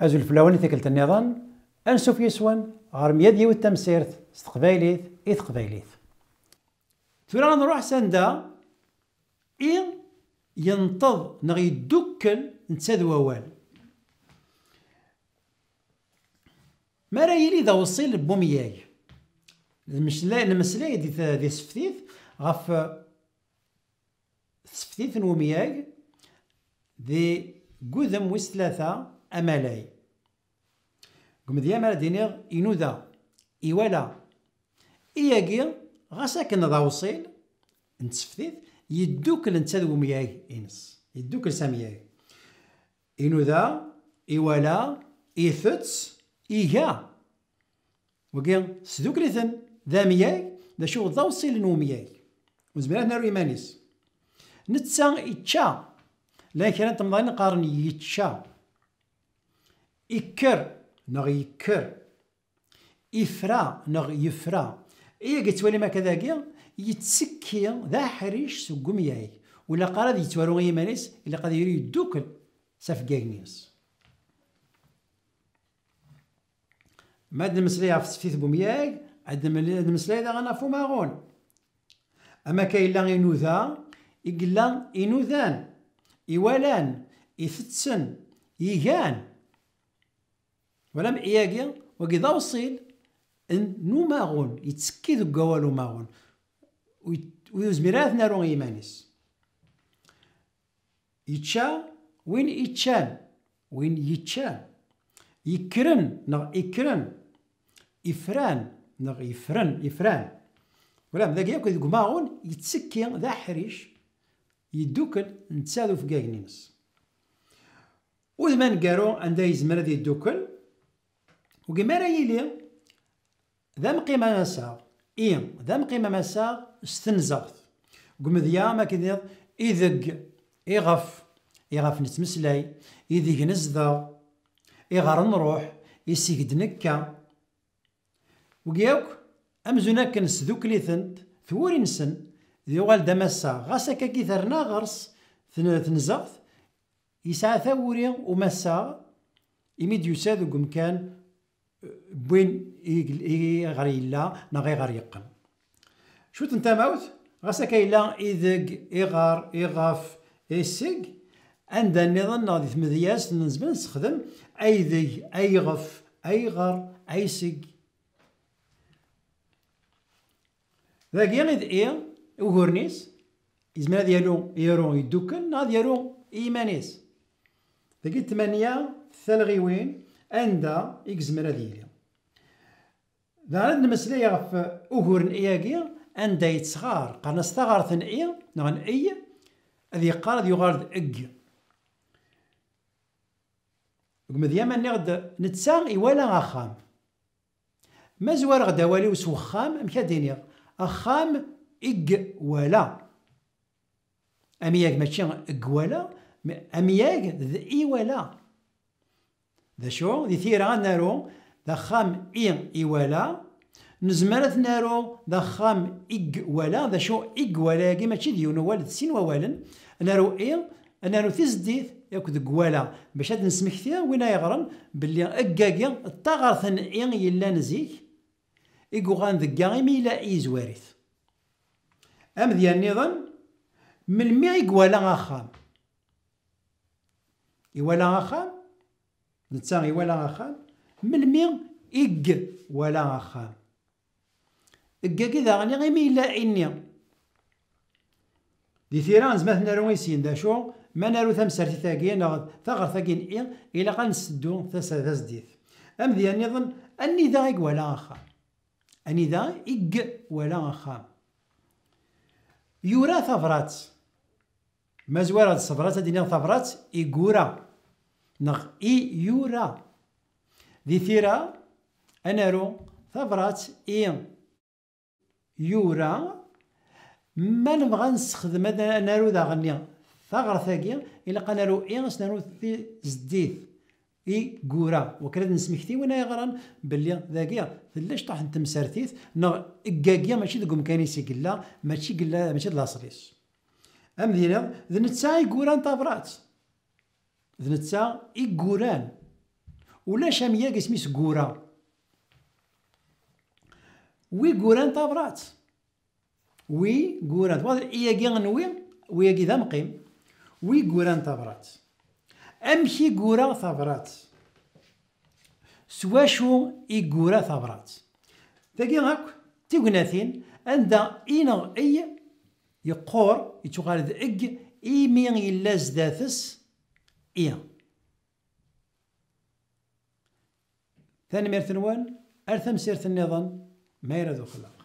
أزول فلاوني تكلت النظام أنسو في يسوان غير مية ديال التمسيرت ستقبايليت إي تقبايليت تورا نروح سندا. إي ينتظ نغ يدوكل نتساد ووال ما راه يلي ذا وصيل بومياي؟ المسلا المسلا دي دي سفتيت غف سفتيت نومياي. دي قدم ويس ثلاثة أمالاي. قم ديما دينيغ إنوذا إيوالا. إياكي غاسا كنا ذا وصيل. نتسفتيت يدوكل نتساد مياي إنس يدوكل سامياي إنوذا إيوالا إيثتس إيها وكي سدوكليثن ذا مياي ذا شو ذا وصيل نومياي وزبنات نارو إيمانيس. نتسا إتشا. لا كان تمضين قارن يتشا. إكر نغ يكر. إفرا نغ يفرا. إيه ولي ما كذا يتسكي ذا حريش سقوم ياي. ولا ذي يتوارو يمانيس إلا قد يري يدوكل ساف جاينيس ما عندنا مسلية في سفيث بومياي عندنا مسلية ذا غنافو ماغون أما كاين لا إنوذا إقلا إنوذان إيوالان إفتسن إيغان. ولم إياكي وكذا وصيل ان نو ماغون يتسكي ذو قوالو ماغون. ويزميرات نارو إيمانيس يتشا وين يتشان؟ وين يتشان؟ يكرن نغ يكرن. إفران نغ يفرن إفران ولا ذاك ياكل ذوك ماغون يتسكي ذا حريش يدوكل نتسالو في كاينينس وذمان قارو عندها يزمر ذي يدوكل وكما راه يلي ذا مقيمة مسا إي ذا مقيمة مسا استنزغت قمذيا ما كدير إذق إغف إغف نتمسلاي إذق نزدا إغار نروح يسيقد نكا وقياوك أمزونا كنس ذوك ليثنت ثوري نسن ذي غال دمسا غاسا كي ثرنا غرس تنزغت يسعى ثوري ومسا إميد يساد وقم كان بوين غير يلا نا غير غير يقن شو تنتماوت غاسا كايلا إذق إغار إغاف إسق. عند النظام ناضي ثمذياس نزبل نستخدم أيذق أيغف أيغر أيسق. ذاك غيد إيه وغورنيس إزمان ديالو يرو يدوكن ناض يرو إيمانيس. ذاك ثمانية ثلغيوين عند إكزمرا ديالي ذا نمسلاي غف أهور إياكي عند يتصغار قرنا استغار إي نغن إي أذي قال ذي يغارد إج وكما ديما نغد نتساغ إيوالا أخام. ما زوار غدا والي وسوخام أم كادينيغ أخام إج ولا أمياك ماشي إج ولا أمياك ذي ولا ذا شو ذي ثيرا نارو ذا خام إي إيوالا نزمرت نارو ذا خام ولا ذا شو إيق ولا كي ماشي ديون والد سين ووالا نارو إي نارو تزديت ياك ولا باش هاد نسمكتيا وين يغرم باللي أكاكي الطاغر إي يلا نزيك إيقو غان ذكا إمي لا إيزواريث أم ديال النظام من مي إيقوالا أخام إيوالا أخام نتا إيوالا أخام ملمي إج ولا أخام إجا كذا غني غير إلا إني. دي ثيران زمات نارو يسين دا شو ما نارو ثمسرتي ثاقين ثغر ثاقين إيه إلا قال نسدو ثسا ثسديث أم ذي النظام أني ذا إج ولا أخام أني ذا إج ولا أخام يورا ثفرات. ما زوارة الصفرات دينا ثفرات إيقورا نغ إي يورا ذي ثيرا أنارو ثبرات إي. يورا ما نبغى نستخدم هذا؟ نارو ذا غني ثغرثاكي إلا قال نارو إيه نارو في زديث. إي كورا وكرا نسمكتي وين يغران باللي ذاكيا فلاش طاح مسارتيث نغ إكاكيا ماشي دقوم مكانيسي قلا ماشي قلا ماشي لاصريس أم ذ نتسا كوران طابرات ذ نتسا كوران ولا شامية اسميس كورا وي كوران طابرات وي كوران واضح إياكي غنوي وياكي ذا مقيم وي كوران طابرات أمشي كورا ثبرات سواشو إيكورا ثبرات تاقي هاك تيغناثين عند إينا أي يقور يتغال إج إيمي إلا زداثس إيا ثاني ميرثنوان أرثم سيرث النظام ما يرد خلاق